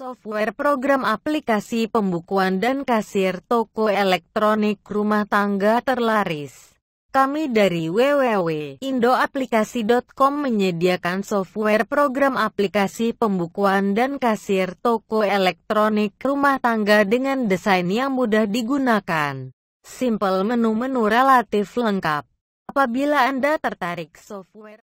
Software program aplikasi pembukuan dan kasir toko elektronik rumah tangga terlaris. Kami dari www.indoaplikasi.com menyediakan software program aplikasi pembukuan dan kasir toko elektronik rumah tangga dengan desain yang mudah digunakan. Simple menu-menu relatif lengkap. Apabila Anda tertarik software